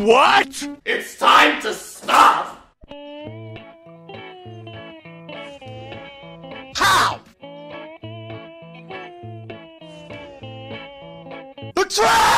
What? It's time to stop! How? The trap!